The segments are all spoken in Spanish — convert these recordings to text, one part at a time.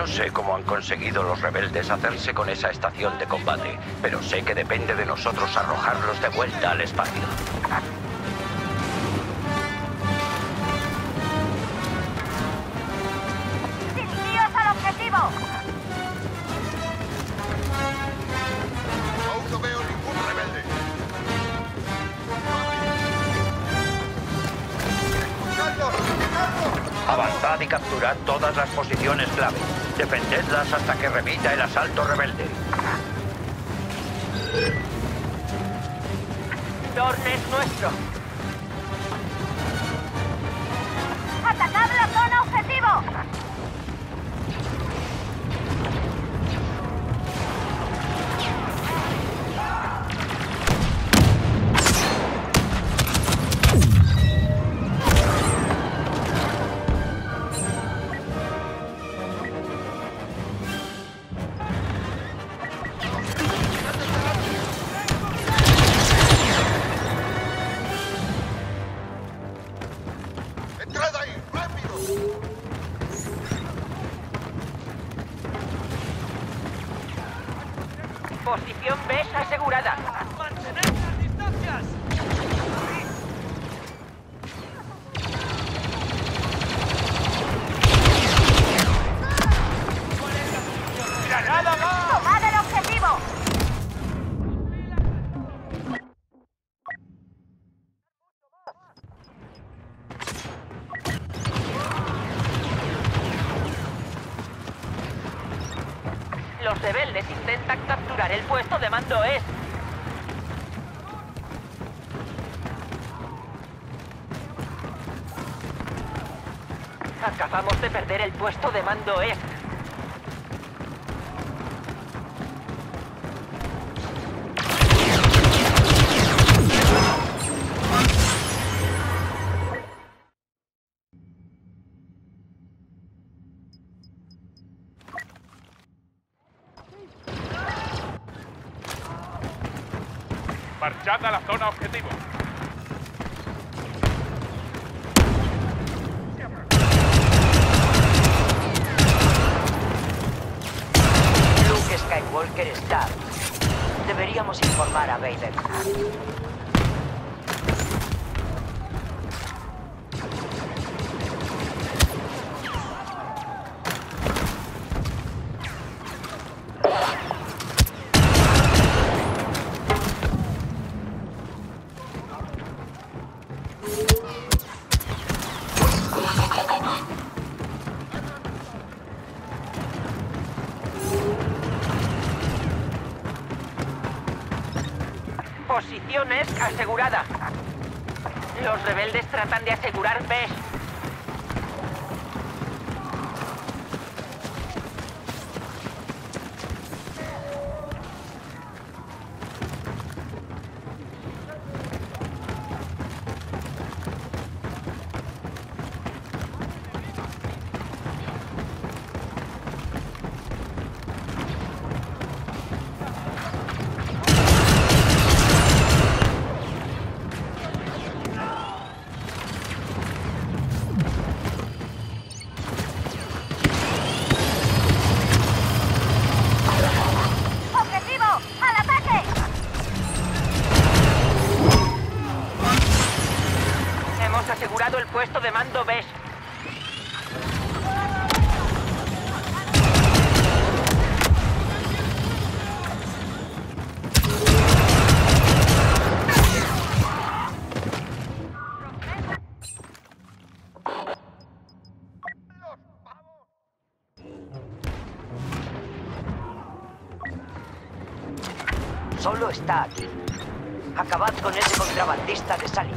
No sé cómo han conseguido los rebeldes hacerse con esa estación de combate, pero sé que depende de nosotros arrojarlos de vuelta al espacio. ¡Dirigíos al objetivo! Aún no veo ningún rebelde. Avanzad y capturad todas las posiciones clave. Defendedlas hasta que remita el asalto rebelde. Dorn es nuestro. ¡Atacad Los rebeldes intentan capturar el puesto de mando es. Acabamos de perder el puesto de mando es. Marchad a la zona objetivo. Luke Skywalker está. Deberíamos informar a Vader. Asegurada. Los rebeldes tratan de asegurar B.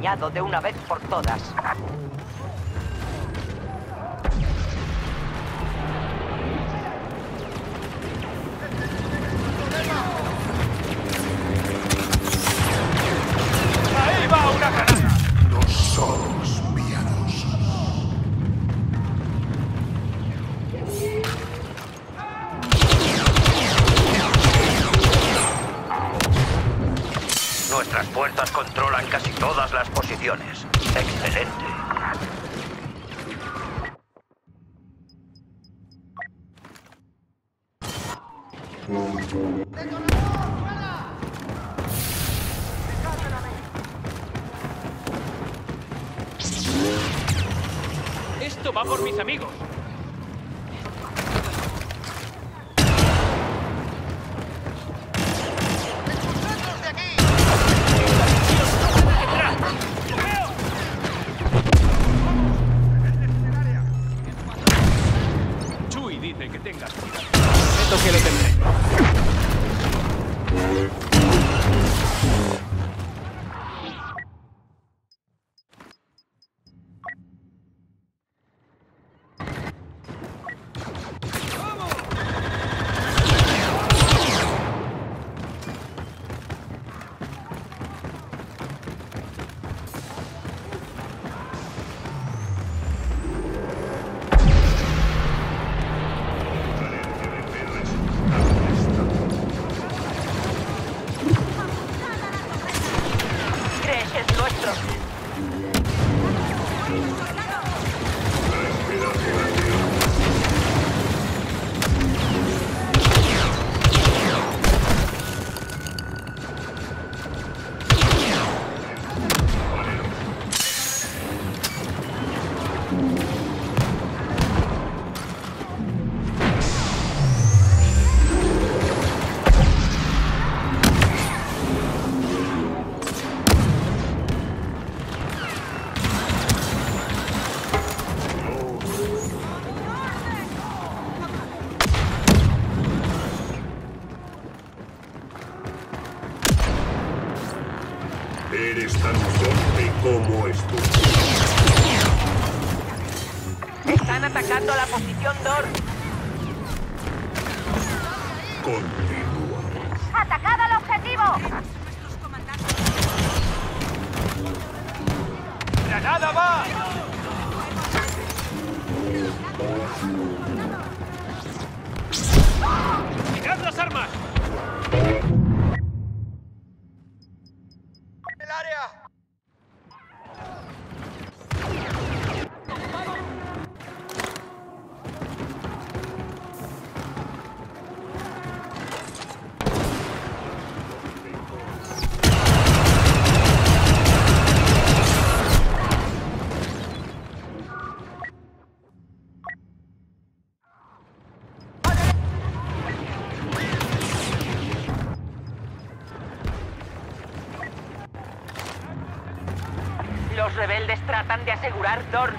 de una vez por todas. Excelente. Esto va por mis amigos. Eres tan fuerte como esto. Están atacando la posición Dor. Continúa. ¡Atacad al objetivo! ¡Granada va! ¡Mirad las armas! Dorn.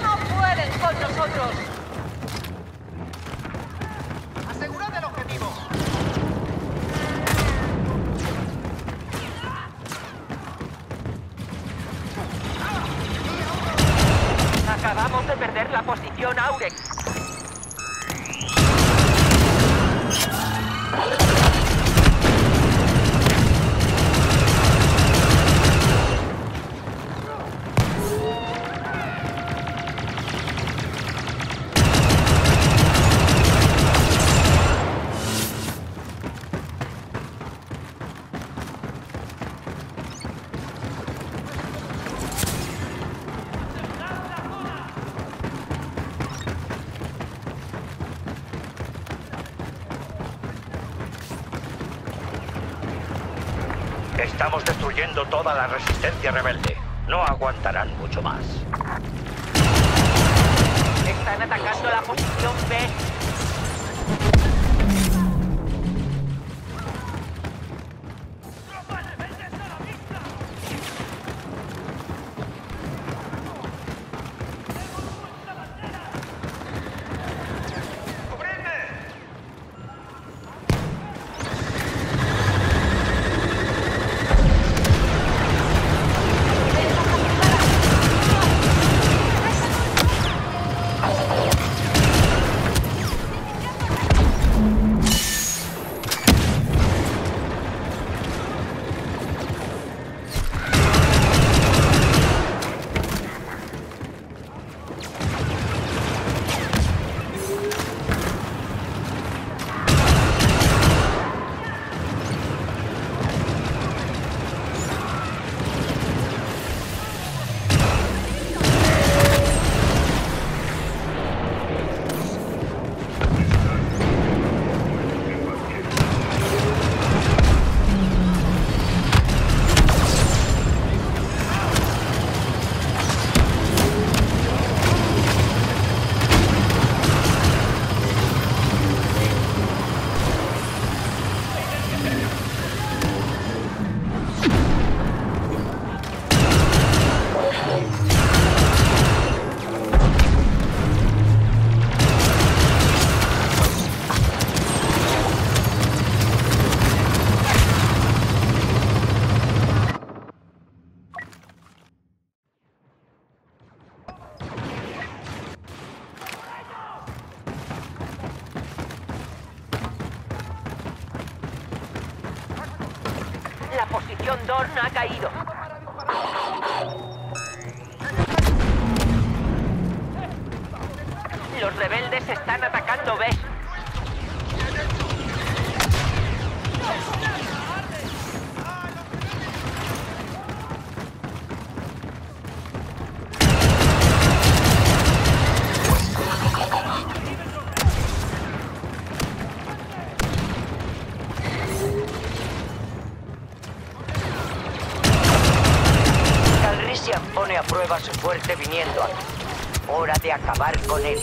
¡No pueden con nosotros! ¡Asegurad el objetivo! Acabamos de perder la posición Aurex. Toda la resistencia rebelde. No aguantarán mucho más. Están atacando la posición B. estación Dorn ha caído. Los rebeldes están atacando B. fuerte viniendo aquí. Hora de acabar con él.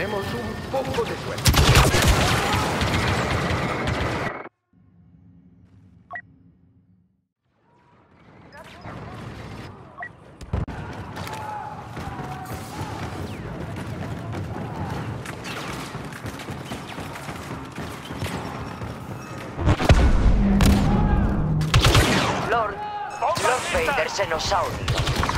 Tenemos un poco de suerte. Lord, Lord Vader se nos ha.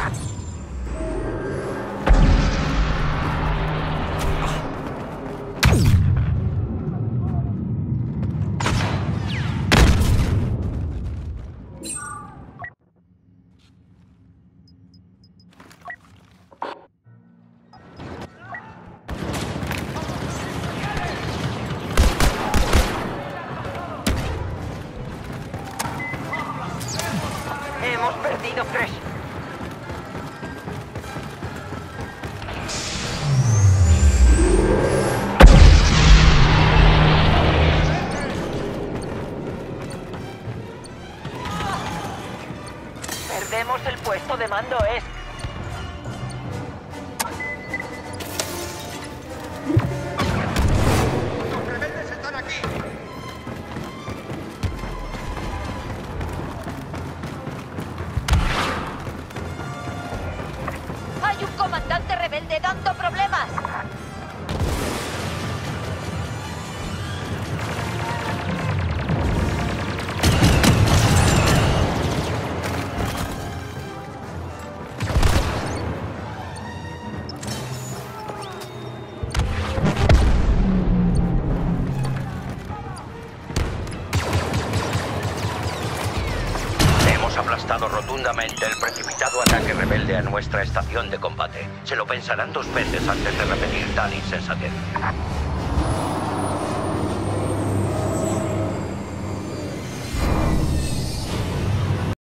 El precipitado ataque rebelde a nuestra estación de combate. Se lo pensarán dos veces antes de repetir tal insensatez.